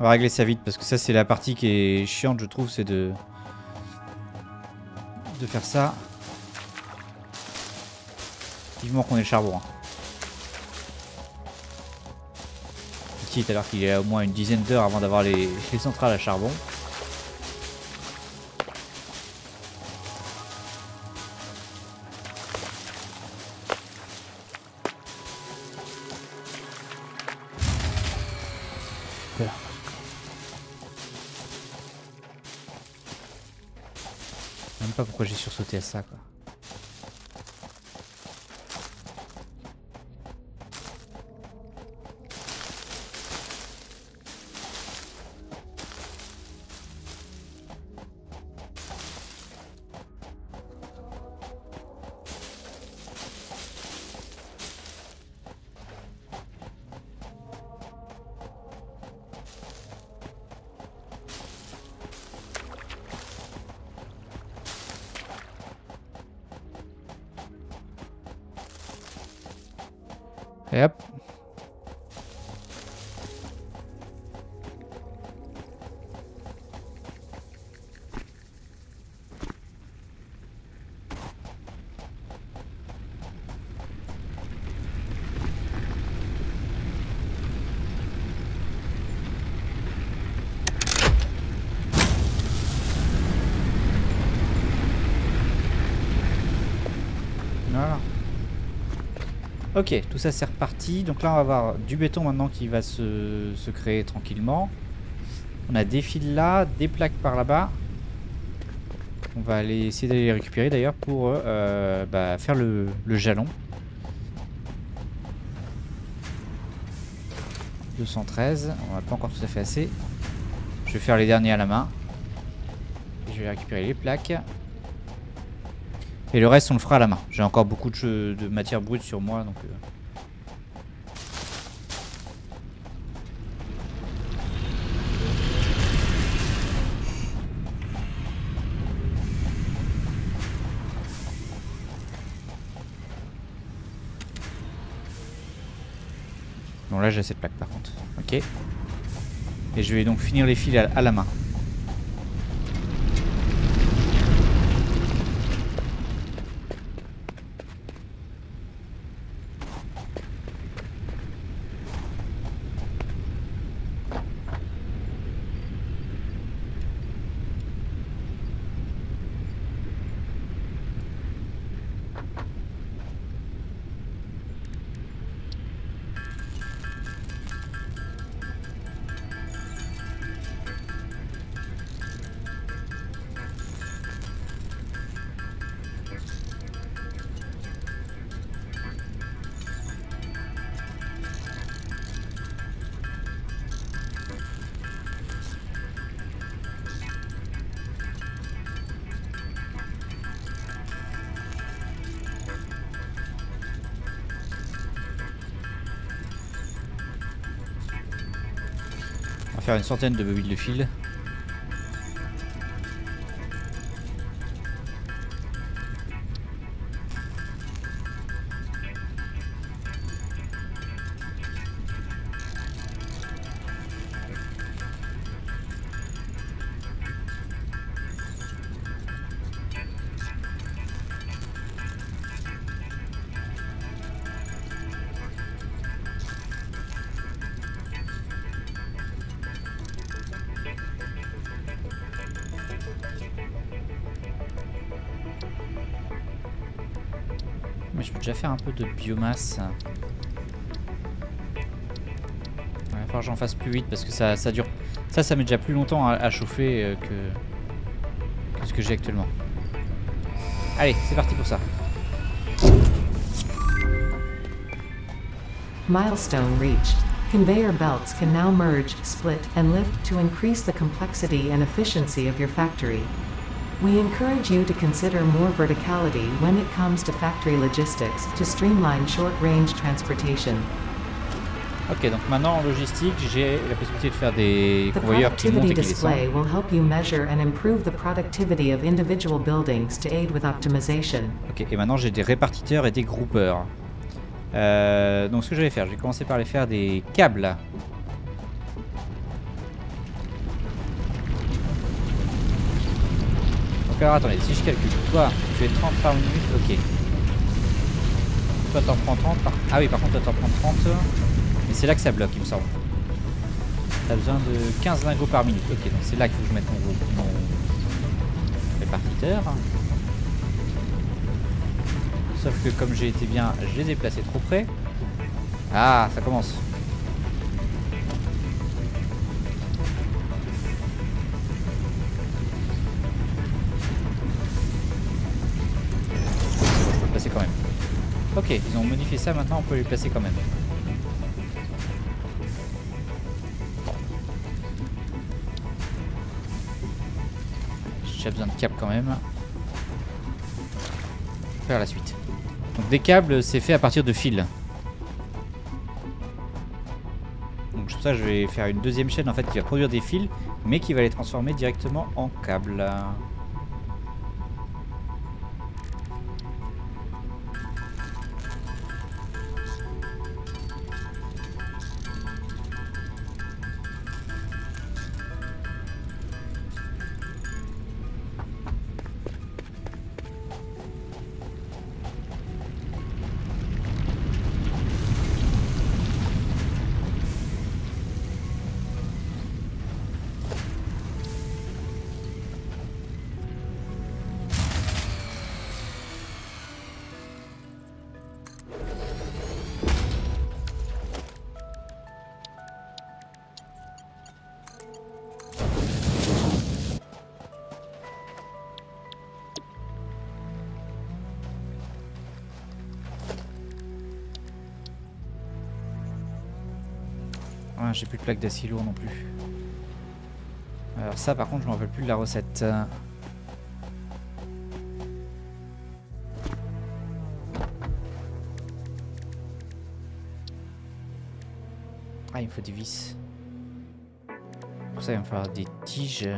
On va régler ça vite parce que ça c'est la partie qui est chiante je trouve, c'est de... de faire ça. Vivement qu'on ait le charbon. Hein. Petit alors qu'il y a au moins une dizaine d'heures avant d'avoir les, les centrales à charbon. Sursauté à ça quoi. Ok, tout ça c'est reparti. Donc là on va avoir du béton maintenant qui va se, se créer tranquillement. On a des fils là, des plaques par là-bas. On va aller essayer d'aller les récupérer d'ailleurs pour euh, bah, faire le, le jalon. 213, on n'a pas encore tout à fait assez. Je vais faire les derniers à la main. Je vais récupérer les plaques. Et le reste, on le fera à la main. J'ai encore beaucoup de, jeux, de matière brute sur moi, donc... euh. Bon, là, j'ai cette plaque, par contre. Ok. Et je vais donc finir les fils à, à la main. Faire une centaine de mobiles de fil. Faire un peu de biomasse. Il va falloir que j'en fasse plus vite parce que ça, ça dure. Ça, ça met déjà plus longtemps à, à chauffer euh, que, que ce que j'ai actuellement. Allez, c'est parti pour ça. Milestone reached. Conveyor belts can now merge, split, and lift to increase the complexity and efficiency of your factory. We encourage you to consider more verticality when it comes to factory logistics to streamline short-range transportation. Ok, donc maintenant en logistique, j'ai la possibilité de faire des convoyeurs qui montent et qui descendent. display will help you measure and improve the productivity of individual buildings to aid with optimization. Ok, et maintenant j'ai des répartiteurs et des groupeurs. Euh, donc ce que je vais faire, je vais commencer par les faire des câbles. Alors attendez, si je calcule, toi, tu es 30 par minute, ok. Toi t'en prends 30 par... Ah oui, par contre toi t'en prends 30. Mais c'est là que ça bloque, il me semble. T'as besoin de 15 lingots par minute. Ok, donc c'est là qu'il faut que je mette mon, mon répartiteur. Sauf que comme j'ai été bien, je les ai placés trop près. Ah, ça commence. Ok, ils ont modifié ça, maintenant on peut les placer quand même. J'ai besoin de câbles quand même. Faire la suite. Donc des câbles, c'est fait à partir de fils. Donc pour ça, je vais faire une deuxième chaîne en fait qui va produire des fils, mais qui va les transformer directement en câbles. J'ai plus de plaque d'acier lourd non plus. Alors ça par contre je me rappelle plus de la recette. Ah il me faut des vis. Pour ça il va me falloir des tiges.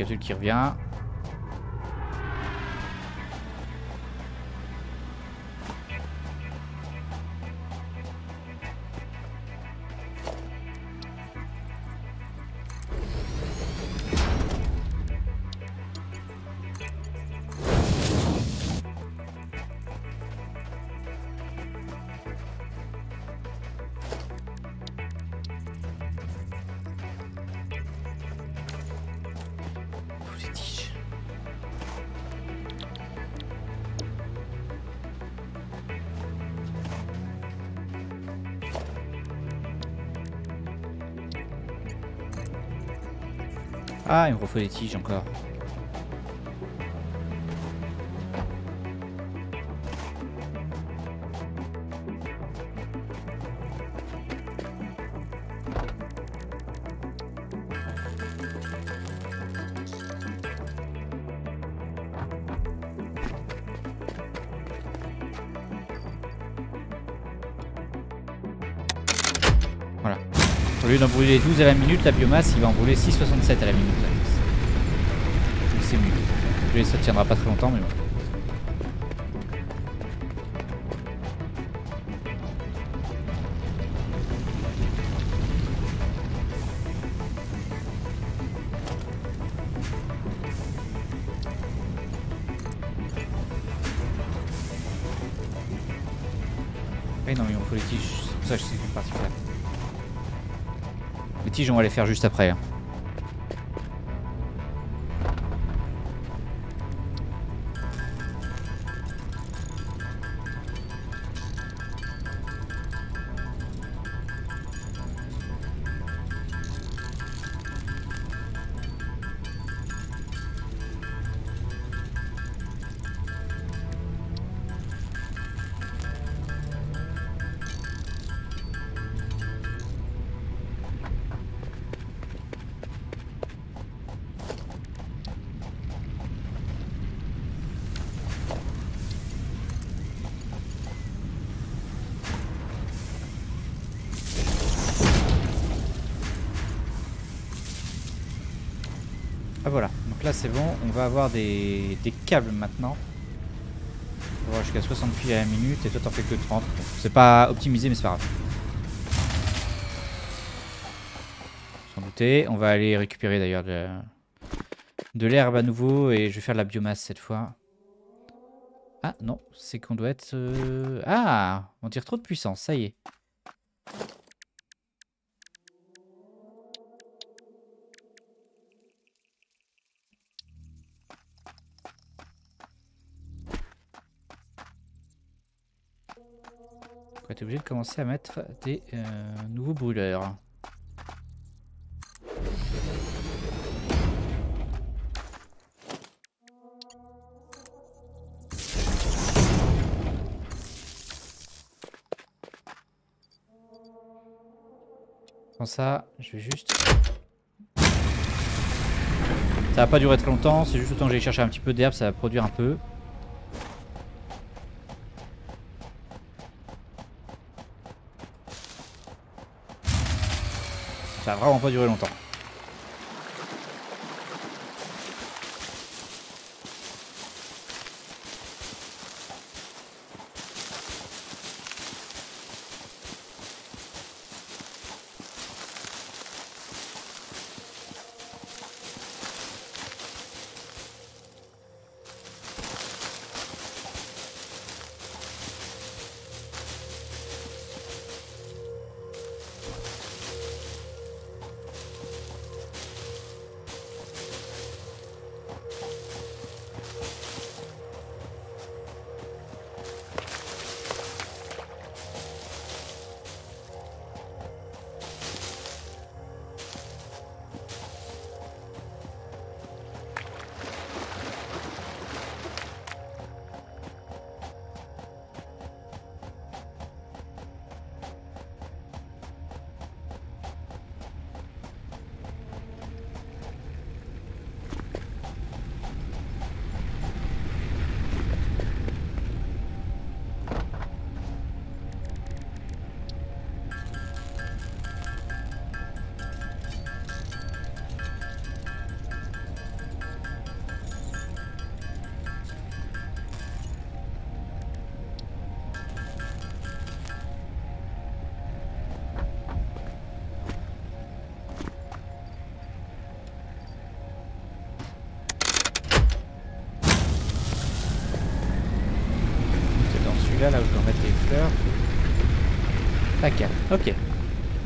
Capsule qui revient. Ah, il me refaut des tiges encore. D'en brûler 12 à la minute, la biomasse, il va en brûler 6,67 à la minute. C'est mieux. Ça tiendra pas très longtemps, mais bon. Ah non mais il faut les tiges, c'est pour ça que je sais partie là. Les tiges, on va les faire juste après. On va avoir des, des câbles maintenant. On va jusqu'à 60 fils à la minute et toi t'en fais que 30. Bon, c'est pas optimisé mais c'est pas grave. Sans douter. On va aller récupérer d'ailleurs de, de l'herbe à nouveau et je vais faire de la biomasse cette fois. Ah non, c'est qu'on doit être... euh, Ah On tire trop de puissance, ça y est. Obligé de commencer à mettre des euh, nouveaux brûleurs. Comme ça, je vais juste... Ça va pas durer très longtemps, c'est juste le temps que j'aille chercher un petit peu d'herbe, ça va produire un peu. Ça vraiment pas durer longtemps.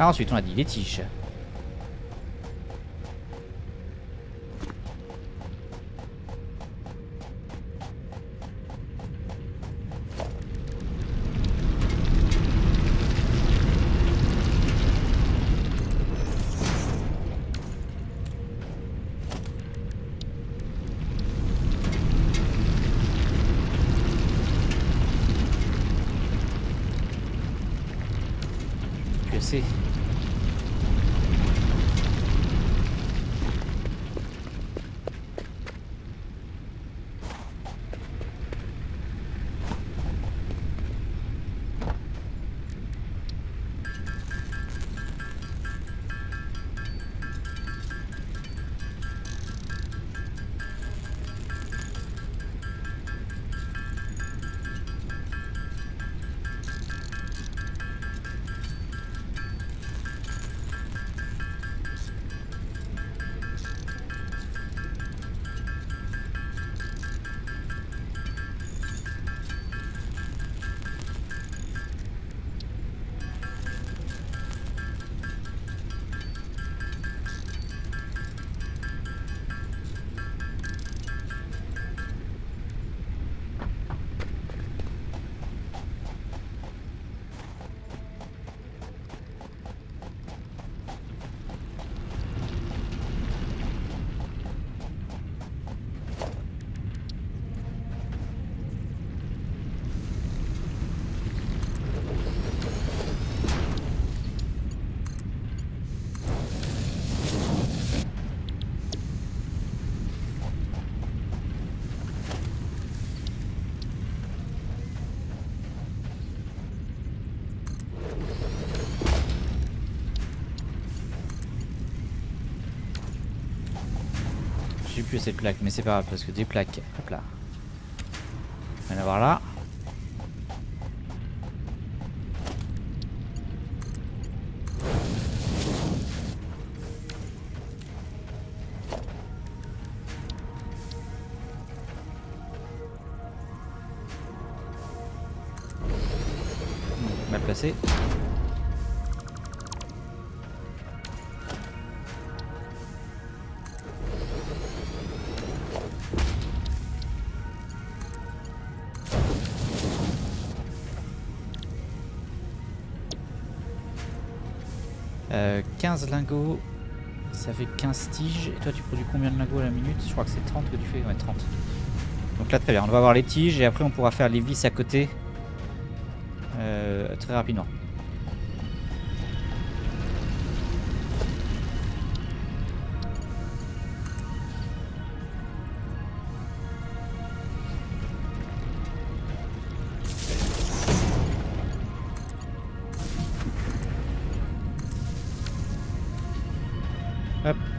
Ensuite, on a dit les tiges. Plus assez de plaques, mais c'est pas grave parce que des plaques, hop là. On va en avoir là. 15 lingots, ça fait 15 tiges. Et toi, tu produis combien de lingots à la minute? Je crois que c'est 30 que tu fais. Ouais, 30. Donc là, très bien. On va avoir les tiges et après, on pourra faire les vis à côté euh, très rapidement.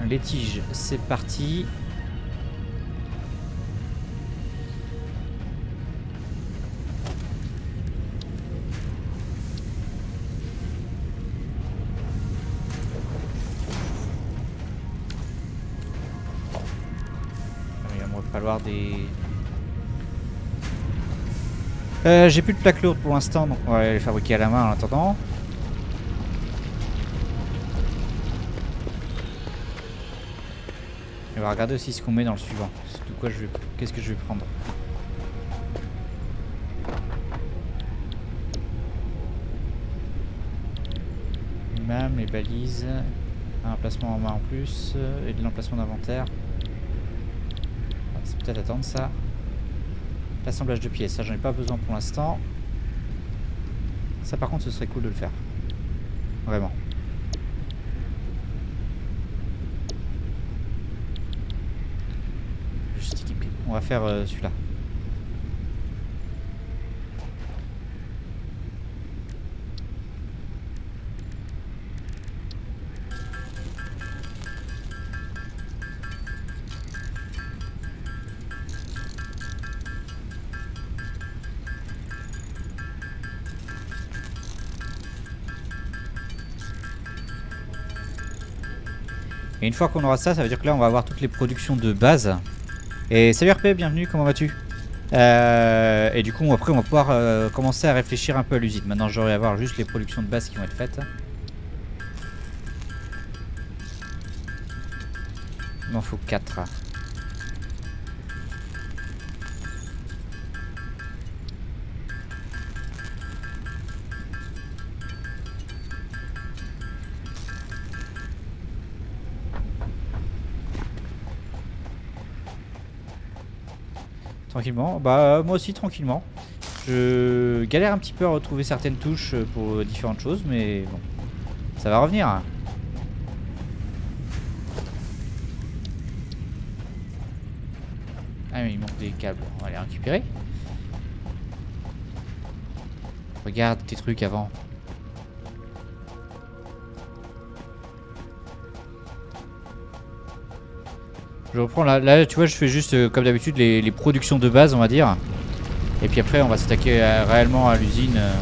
Les tiges, c'est parti. Il va me falloir des... Euh, J'ai plus de plaques lourdes pour l'instant, donc on va les fabriquer à la main en attendant. Va regarder aussi ce qu'on met dans le suivant. De quoi je vais... Qu'est-ce que je vais prendre Même les balises, un emplacement en main en plus euh, et de l'emplacement d'inventaire. C'est peut-être attendre ça. L'assemblage de pièces, ça j'en ai pas besoin pour l'instant. Ça par contre ce serait cool de le faire. Vraiment. Juste équiper. On va faire euh, celui-là. Et une fois qu'on aura ça, ça veut dire que là on va avoir toutes les productions de base. Et salut RP, bienvenue, comment vas-tu? Euh, Et du coup après on va pouvoir euh, commencer à réfléchir un peu à l'usine. Maintenant j'aurai à avoir juste les productions de base qui vont être faites. Il m'en faut 4. Tranquillement. Bah moi aussi tranquillement. Je galère un petit peu à retrouver certaines touches euh, pour différentes choses, mais bon. Ça va revenir. hein. Ah mais il manque des câbles. On va les récupérer. Regarde tes trucs avant. Je reprends là, là tu vois je fais juste euh, comme d'habitude les, productions de base on va dire. Et puis après on va s'attaquer réellement à l'usine. euh.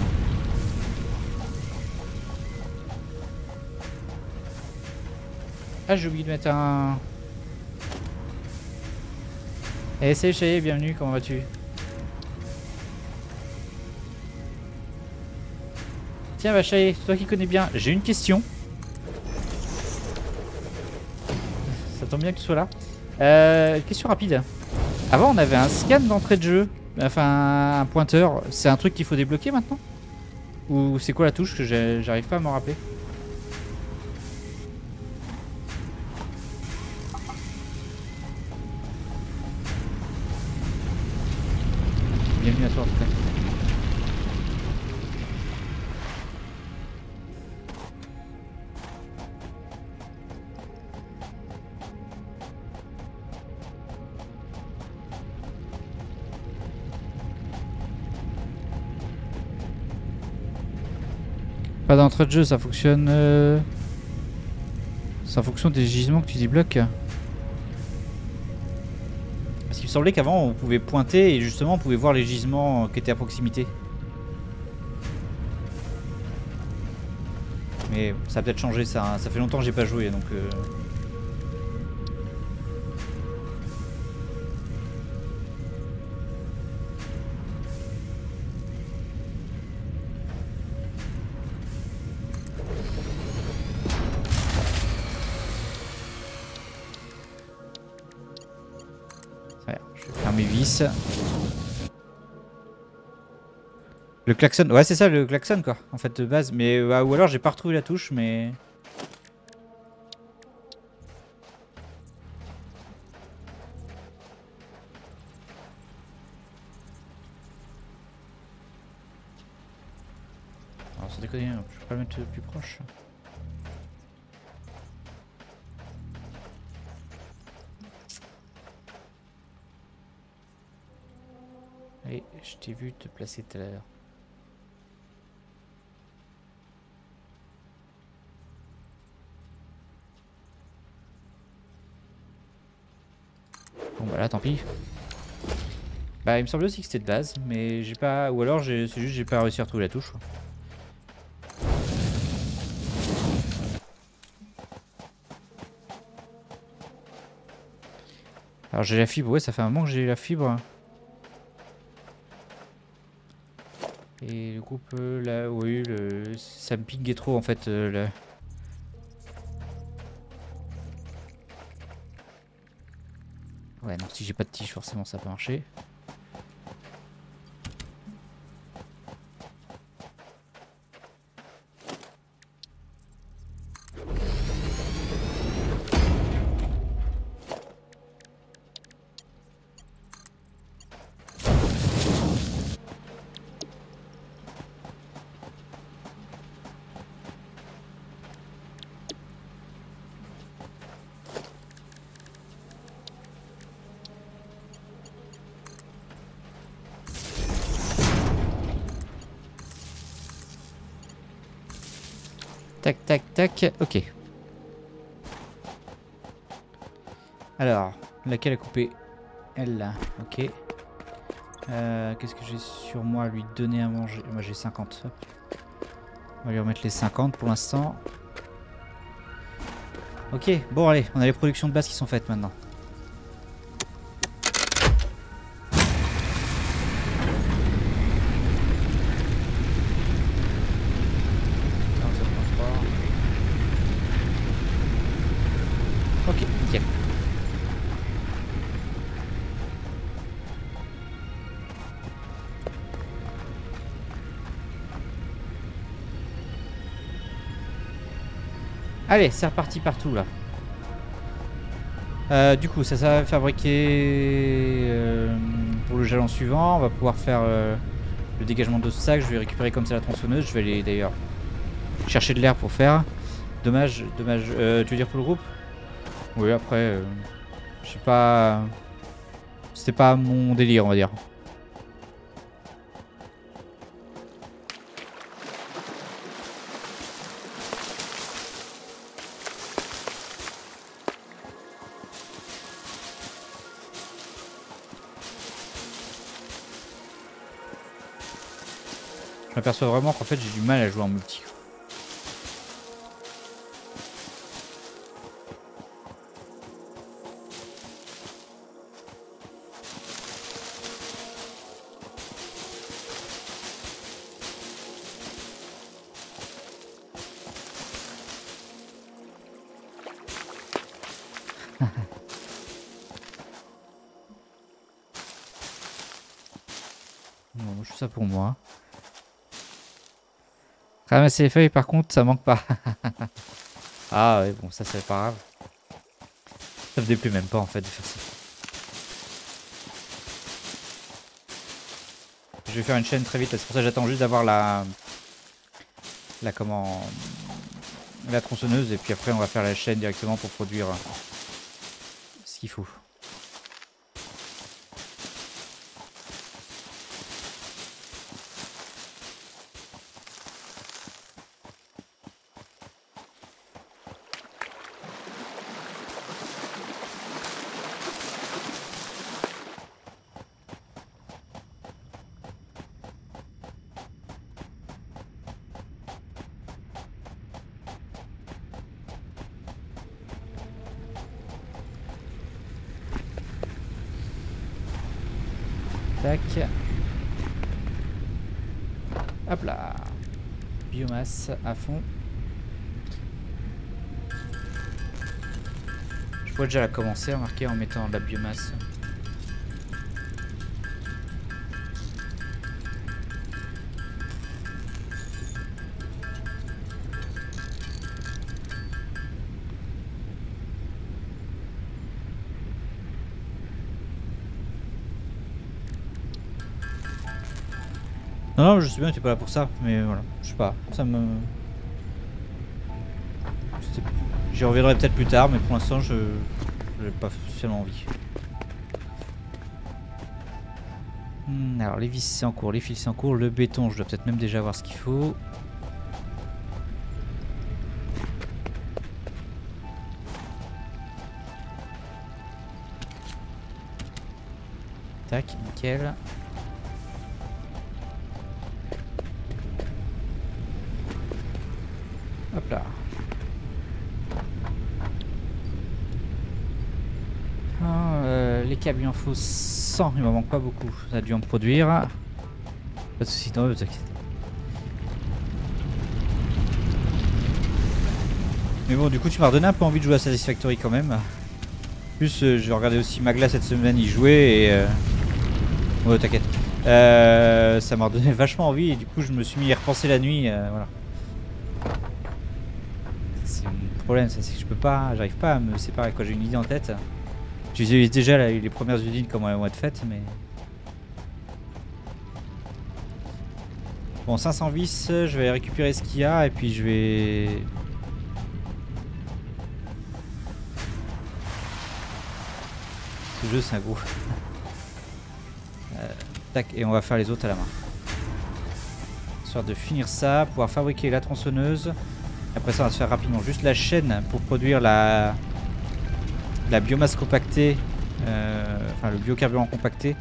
Ah j'ai oublié de mettre un... Eh salut bienvenue, comment vas-tu? Tiens bah Chahier, toi qui connais bien, j'ai une question. Ça tombe bien que tu sois là. Euh, question rapide. Avant, on avait un scan d'entrée de jeu, enfin un pointeur. C'est un truc qu'il faut débloquer maintenant? Ou c'est quoi la touche? Que j'arrive pas à m'en rappeler de jeu, ça fonctionne. euh, C'est fonction des gisements que tu débloques. semblait qu'avant on pouvait pointer et justement on pouvait voir les gisements qui étaient à proximité. Mais ça a peut-être changé ça, hein. ça fait longtemps que j'ai pas joué donc... Euh... Le klaxon, ouais c'est ça le klaxon quoi, en fait de base. Mais euh, ou alors j'ai pas retrouvé la touche, mais. Alors c'est déconné, hein, je peux pas le mettre plus proche. Allez, je t'ai vu te placer tout à l'heure. Bon bah là tant Bah il me semble aussi que c'était de base, mais j'ai pas... Ou alors c'est juste j'ai pas réussi à retrouver la touche. Alors j'ai la fibre, ouais ça fait un moment que j'ai la fibre. Et le groupe euh, là, oui, le, ça me pique trop en fait. Euh, là. Donc si j'ai pas de tige, forcément ça peut marcher. Tac, tac, tac. Ok. Alors, laquelle a coupé Elle là. Ok. Euh, qu'est-ce que j'ai sur moi à lui donner à manger? Moi j'ai 50. On va lui remettre les 50 pour l'instant. Ok, bon allez, on a les productions de base qui sont faites maintenant. C'est reparti partout là. Euh, du coup, ça, ça va fabriquer euh, pour le jalon suivant. On va pouvoir faire euh, le dégagement de ce sac. Je vais récupérer comme ça la tronçonneuse. Je vais aller d'ailleurs chercher de l'air pour faire. Dommage, dommage. tu veux dire pour le groupe? Oui, après, je sais pas. C'était pas mon délire, on va dire. M'aperçois vraiment qu'en fait j'ai du mal à jouer en multi. bon, juste ça pour moi. Ramasser les feuilles, par contre, ça manque pas. ah ouais, bon, ça c'est pas grave. Ça me déplaît même pas en fait de faire ça. Je vais faire une chaîne très vite, c'est pour ça que j'attends juste d'avoir la... La comment... La tronçonneuse, et puis après on va faire la chaîne directement pour produire ce qu'il faut. Tac. Hop là. À fond. Je pourrais déjà la commencer, remarquer en mettant de la biomasse. Non, non, je sais bien, t'es pas là pour ça, mais voilà, je sais pas, ça me... J'y reviendrai peut-être plus tard, mais pour l'instant, je j'ai pas spécialement envie. Hmm, alors, les vis, c'est en cours, les fils, c'est en cours, le béton, je dois peut-être même déjà voir ce qu'il faut. Tac, nickel. Il en faut 100, il m'en manque pas beaucoup. Ça a dû en produire. Pas de soucis, non, ne t'inquiète. Mais bon, du coup, tu m'as redonné un peu envie de jouer à Satisfactory quand même. En plus, euh, j'ai regardé aussi Magla cette semaine y jouer et. Euh... Ouais, t'inquiète. Euh, ça m'a redonné vachement envie et du coup, je me suis mis à repenser la nuit. euh, voilà. C'est mon problème, c'est que je peux pas, j'arrive pas à me séparer. Quand j'ai une idée en tête, je visualise déjà là, les premières usines comment elles vont être faites, mais. Bon, 500 vis, je vais récupérer ce qu'il y a et puis je vais. Ce jeu, c'est un gros. Euh, tac, et on va faire les autres à la main. Histoire de finir ça, pouvoir fabriquer la tronçonneuse. Après ça, on va se faire rapidement juste la chaîne pour produire la, la biomasse compactée, euh, enfin le biocarburant compacté,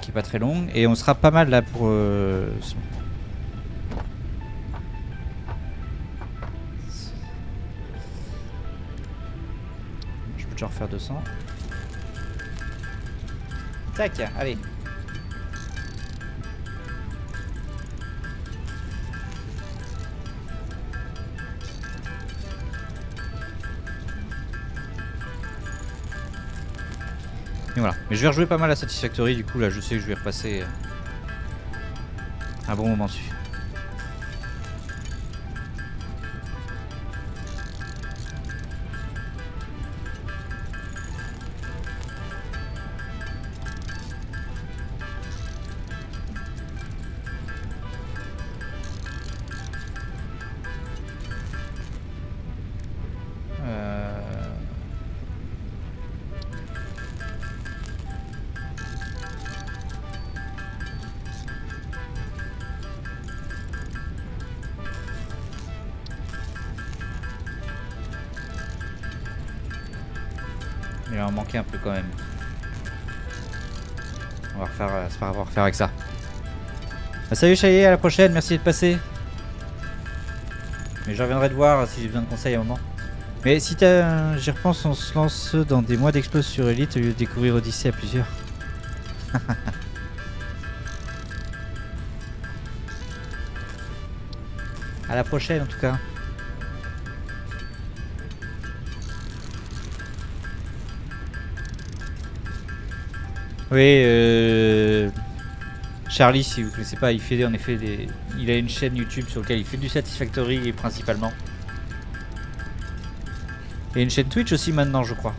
qui est pas très long. Et on sera pas mal là pour. euh, Je peux déjà refaire 200. Tac, allez. Mais je vais rejouer pas mal à Satisfactory, du coup là je sais que je vais repasser euh, un bon moment dessus. Va refaire avec ça. Bah, salut Chaillé, à la prochaine, merci d'être passé. Mais je reviendrai te voir si j'ai besoin de conseils à un moment. Mais si t'as, j'y repense, on se lance dans des mois d'explos sur Elite au lieu de découvrir Odyssey à plusieurs. à la prochaine en tout cas. Oui, euh... Charlie, si vous connaissez pas, il fait en effet des. Il a une chaîne YouTube sur laquelle il fait du Satisfactory principalement. Et une chaîne Twitch aussi maintenant, je crois.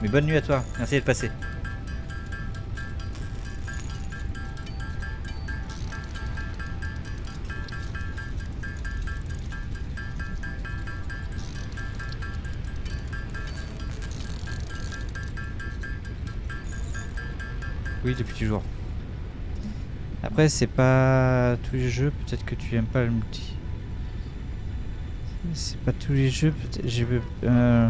Mais bonne nuit à toi, merci d'être passé. Après, c'est pas tous les jeux, peut-être que tu aimes pas le multi. C'est pas tous les jeux, peut-être. j'ai Euh...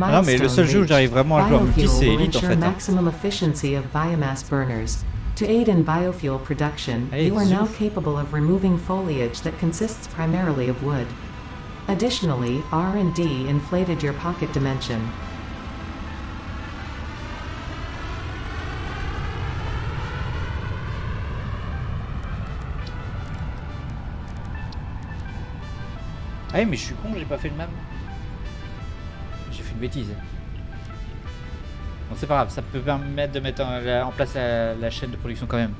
Ah non, mais le seul jeu où j'arrive vraiment à jouer en multi, c'est Elite en fait. hein. maximum efficiency of biomass burners. To aid in biofuel production, Hey, you are now capable of removing foliage that consists primarily of wood. Additionally, R&D inflated your pocket dimension. Ah oui, mais je suis con, j'ai pas fait le même. J'ai fait une bêtise. Bon, c'est pas grave, ça peut permettre de mettre en, la- en place la, chaîne de production quand même.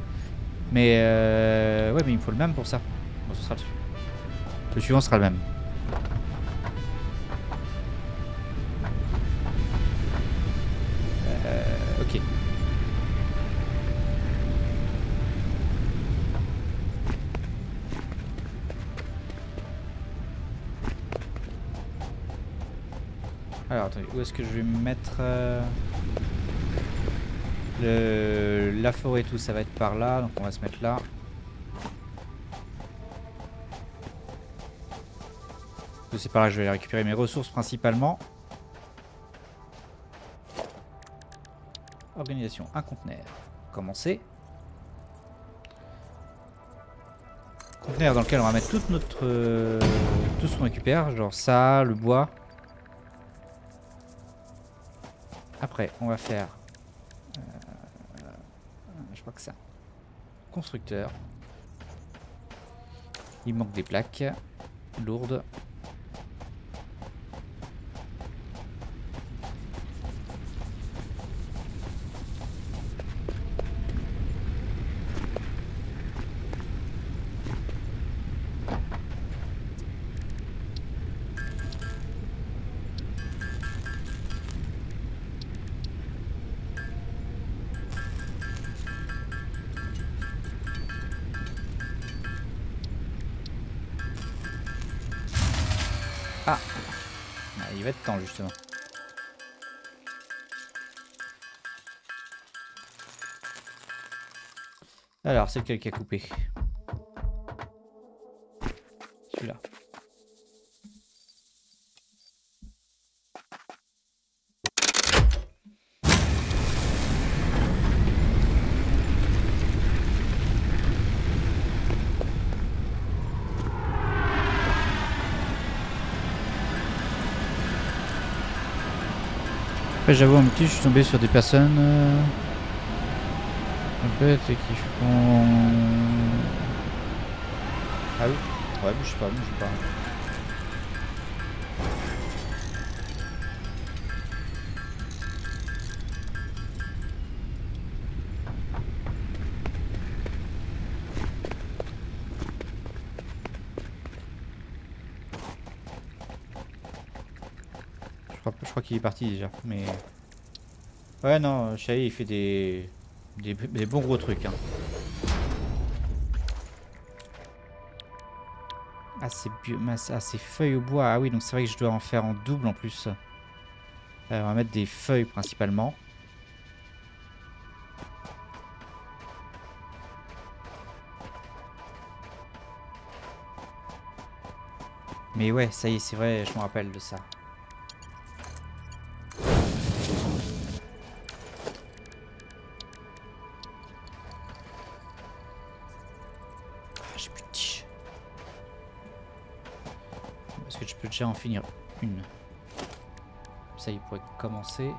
Mais euh, ouais, mais il me faut le même pour ça. Bon, ce sera le, su- le suivant sera le même. Où est-ce que je vais mettre euh, le, la forêt et tout ça va être par là, donc on va se mettre là. C'est par là que je vais récupérer mes ressources principalement. Organisation, un conteneur. Commencer. Conteneur dans lequel on va mettre toute notre, euh, tout ce qu'on récupère, genre ça, le bois. Après, on va faire. euh, je crois que ça. Constructeur. Il manque des plaques lourdes. Être temps justement. Alors, c'est lequel qui a coupé Celui-là. Après, j'avoue, en petit, je suis tombé sur des personnes. En fait, et qui font. Ah oui Ouais, mais je sais pas, mais je sais pas. Est parti déjà, mais... Ouais, non, Shai, il fait des... Des, bons gros trucs. Hein. Ah, ces biomasse, ah, feuilles au bois. Ah oui, donc c'est vrai que je dois en faire en double en plus. Euh, on va mettre des feuilles principalement. Mais ouais, ça y est, c'est vrai, je me rappelle de ça. En finir une Ça, il pourrait commencer.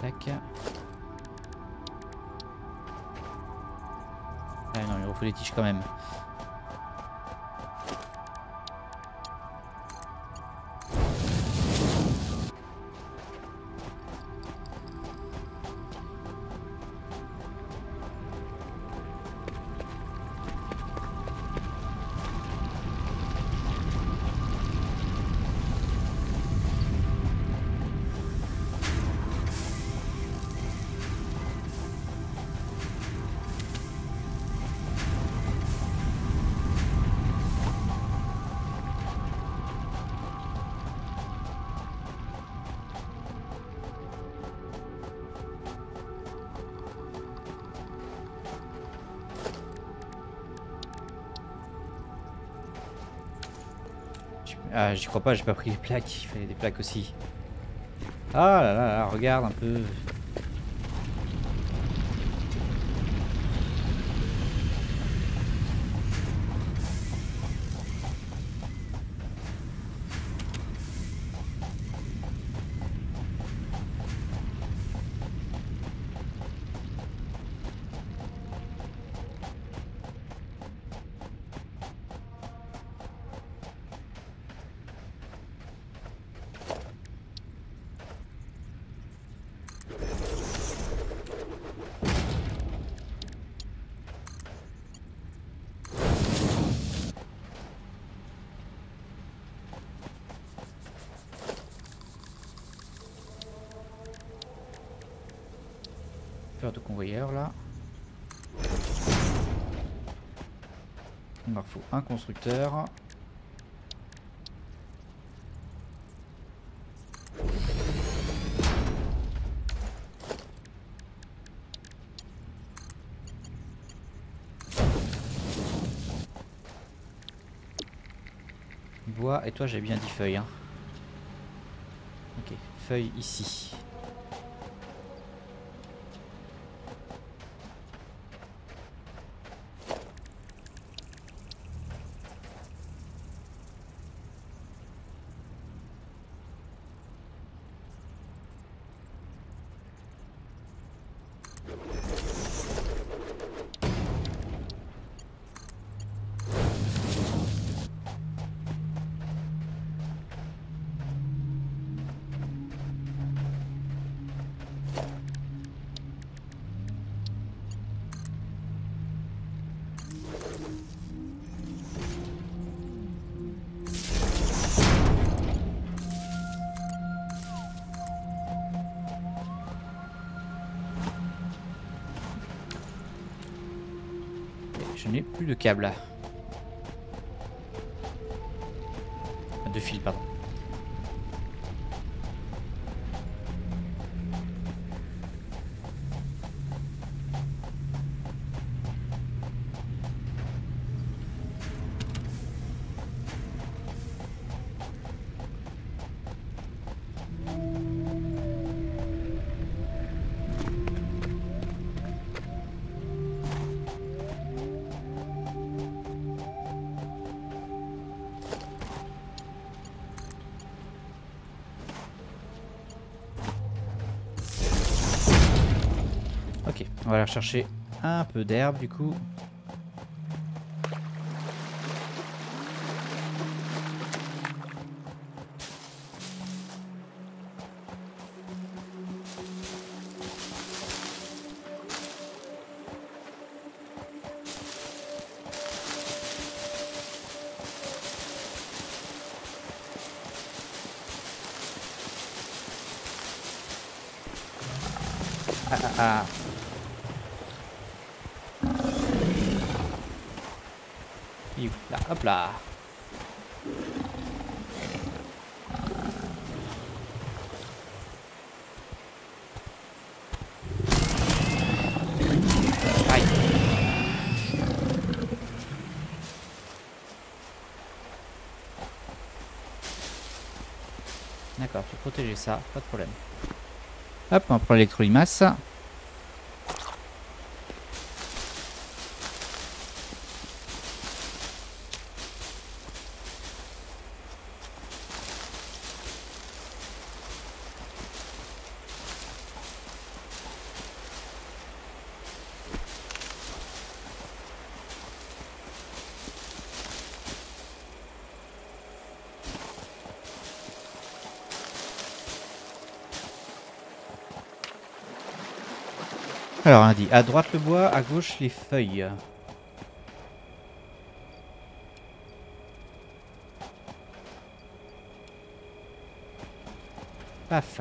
Tac. Ah non, il refaut des tiges quand même. J'y crois pas, j'ai pas pris les plaques. Il fallait des plaques aussi. Ah là là là, regarde un peu. De convoyeur là. Il leur faut un constructeur. Bois, et toi j'ai bien dit feuilles. Hein. Ok, feuilles ici. Je n'ai plus de câble. Chercher un peu d'herbe du coup. Hop là. Aïe. D'accord, tu protéger ça, pas de problème. Hop, on prend l'électrolimace. Alors, on dit à droite le bois, à gauche les feuilles. Paf.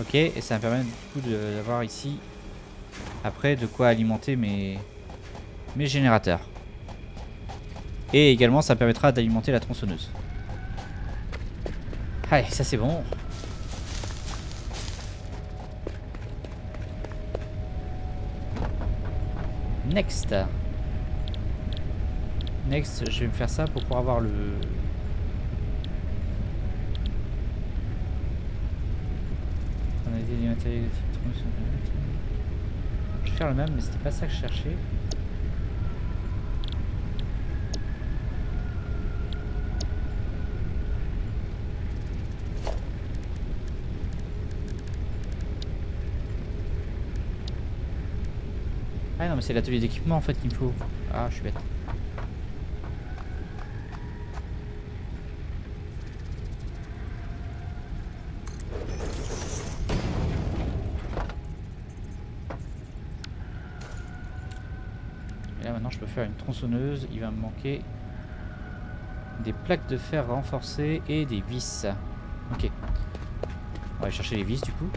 Ok, et ça me permet du coup d'avoir ici après de quoi alimenter mes, mes générateurs. Et également ça permettra d'alimenter la tronçonneuse. Allez, ça c'est bon. Next. Next, je vais me faire ça pour pouvoir avoir le... On a de type. Je vais faire le même, mais c'était pas ça que je cherchais. Non mais c'est l'atelier d'équipement en fait qu'il me faut. Ah je suis bête. Et là maintenant je peux faire une tronçonneuse, il va me manquer des plaques de fer renforcées et des vis. Ok. On va aller chercher les vis du coup.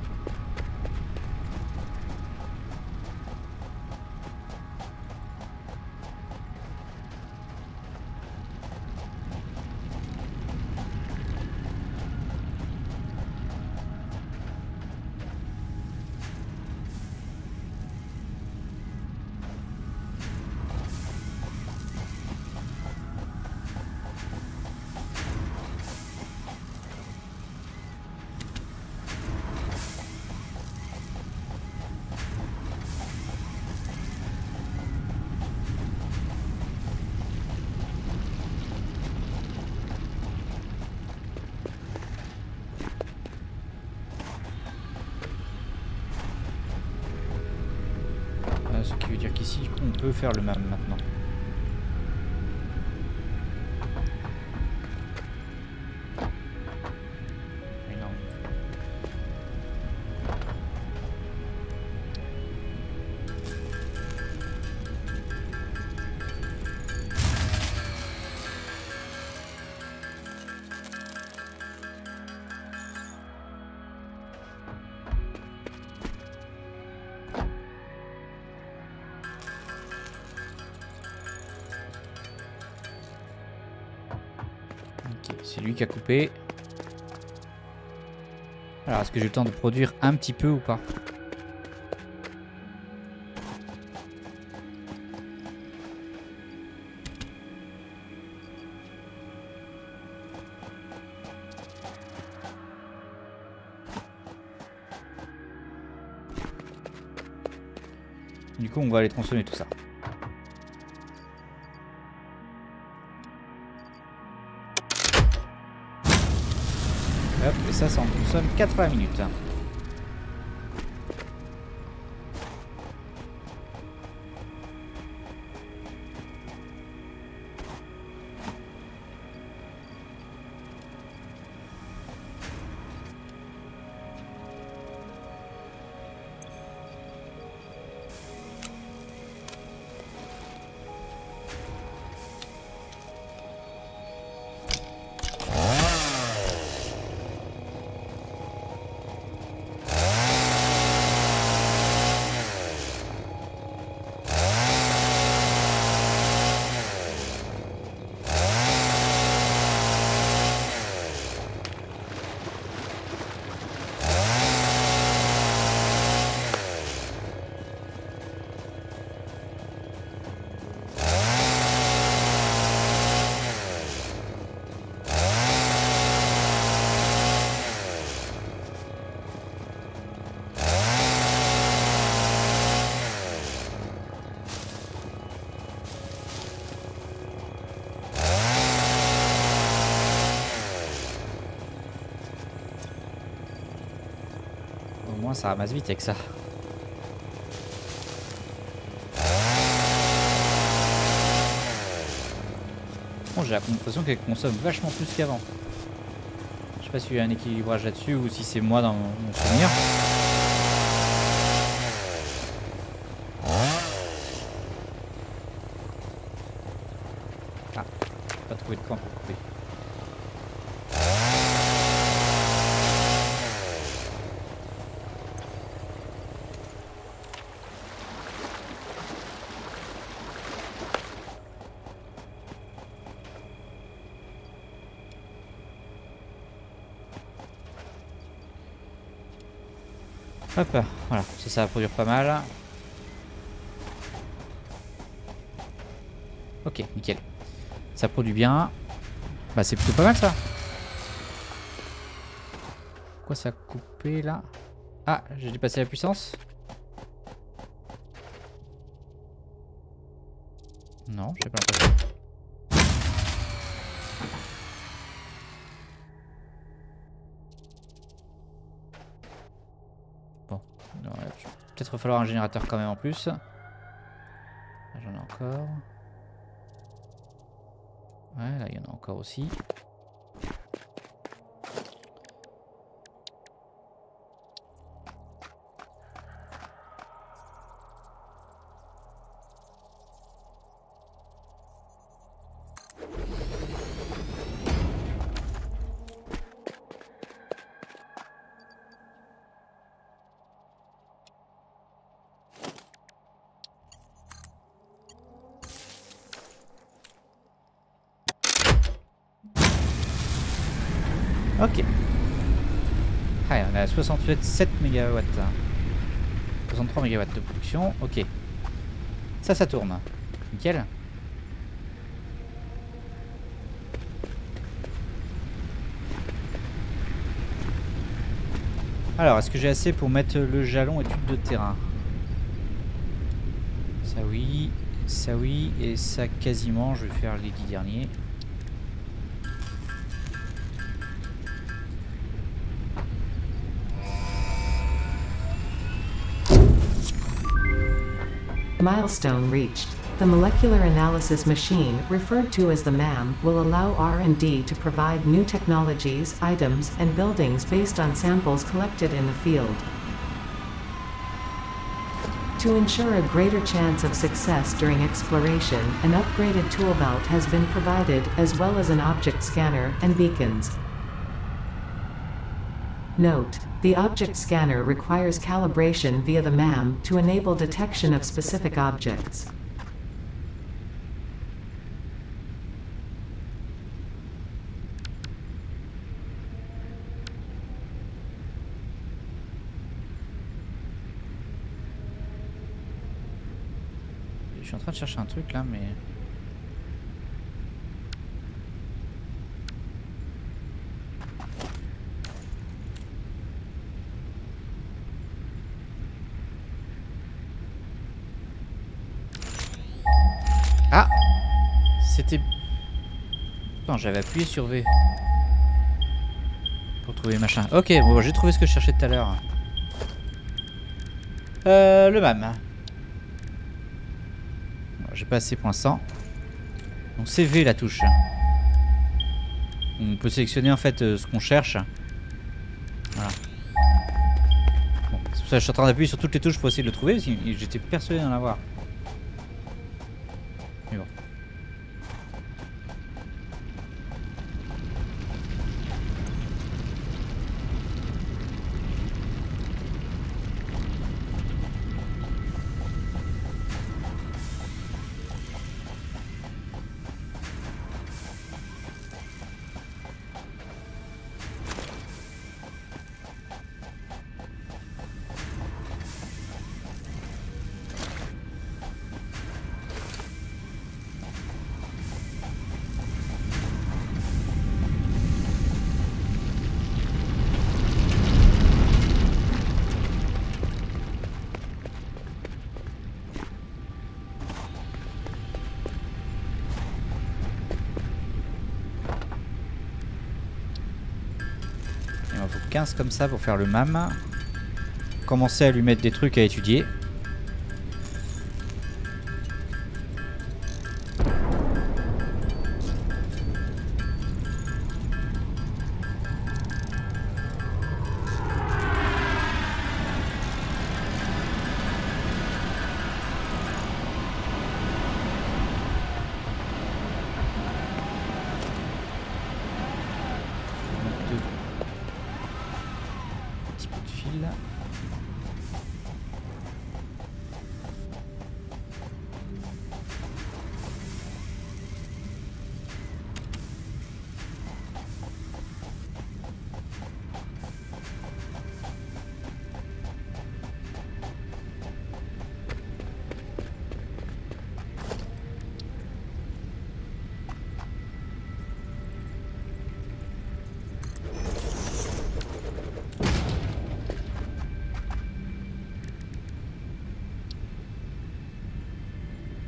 Qui veut dire qu'ici, on peut faire le même maintenant. Alors, est-ce que j'ai le temps de produire un petit peu ou pas? Du coup, on va aller tronçonner tout ça. Ça, ça en consomme 80 minutes. Ça ramasse vite avec ça. Bon, j'ai l'impression qu'elle consomme vachement plus qu'avant. Je sais pas s'il y a un équilibrage là-dessus ou si c'est moi dans mon souvenir. Ah, pas trouvé de coin pour couper. Hop, voilà, ça, va produire pas mal. Ok, nickel. Ça produit bien. Bah c'est plutôt pas mal ça. Pourquoi ça a coupé là? Ah, j'ai dépassé la puissance Non, j'ai pas l'impression. Peut-être falloir un générateur quand même en plus. J'en ai encore. Ouais, là il y en a encore aussi. 67 MW. 63 MW de production. Ok. Ça, ça tourne. Nickel. Alors, est-ce que j'ai assez pour mettre le jalon étude de terrain? Ça oui, ça oui, et ça quasiment. Je vais faire les 10 derniers. Milestone reached. The molecular analysis machine, referred to as the MAM, will allow R&D to provide new technologies, items, and buildings based on samples collected in the field. To ensure a greater chance of success during exploration, an upgraded tool belt has been provided, as well as an object scanner and beacons. Note, the object scanner requires calibration via the MAM to enable detection of specific objects. Je suis en train de chercher un truc là, mais. J'avais appuyé sur V. Pour trouver machin. Ok, bon, j'ai trouvé ce que je cherchais tout à l'heure. Euh, le MAM. J'ai pas assez pour l'instant. Donc c'est V la touche. On peut sélectionner en fait euh, ce qu'on cherche. Voilà. Bon, c'est pour ça que je suis en train d'appuyer sur toutes les touches pour essayer de le trouver, j'étais persuadé d'en avoir. 15 comme ça pour faire le MAM. Commencer à lui mettre des trucs à étudier.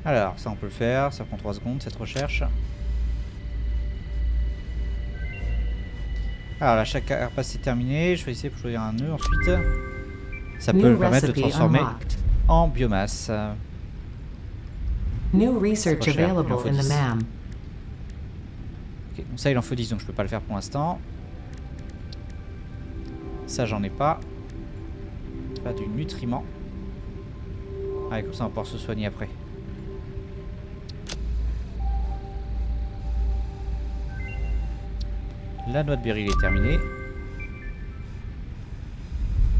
Alors, ça on peut le faire, ça prend 3 secondes cette recherche. Alors là, chaque passe est terminé. Je vais essayer de choisir un nœud ensuite. Ça peut New me permettre de transformer unlocked. en biomasse. New research available in the 10. MAM. Ok, donc ça il en faut 10 donc je peux pas le faire pour l'instant. Ça j'en ai pas. Pas du nutriment. Ah, et comme ça on va pouvoir se soigner après. La noix de beryl est terminée.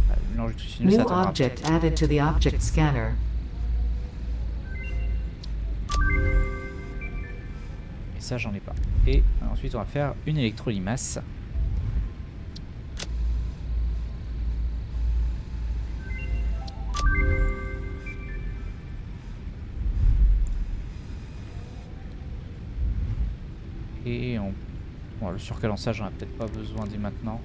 Ça New object added to the object scanner. Et ça j'en ai pas. Et ensuite on va faire une électrolimace. Bon, le surcalençage, j'en ai peut-être pas besoin dès maintenant.